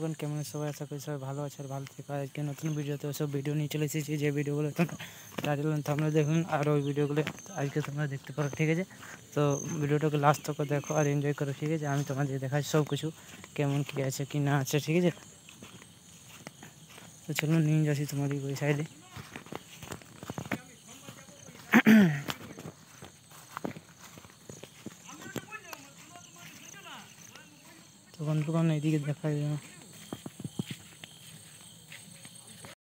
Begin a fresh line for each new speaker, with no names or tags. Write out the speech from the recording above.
তখন কেমন সবাই আশা করি সবাই ভালো আছে আর ভালো থেকে আজকে নতুন ভিডিওতে সব ভিডিও নিয়ে চলে এসেছি যে ভিডিওগুলো তোমরা টাইটেল তোমরা দেখুন আর ওই ভিডিওগুলো আজকে তোমরা দেখতে পারো ঠিক আছে তো ভিডিওটাকে লাস্ট তক দেখো আর এনজয় করো ঠিক আছে আমি তোমাদের দেখাচ্ছি সব কিছু কেমন কী আছে কি না আছে ঠিক আছে তো চলো নিয়ে যাচ্ছি তোমাদের ওই সাইডে তো বন্ধুগণ এইদিকে দেখা যায় না